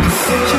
beautiful.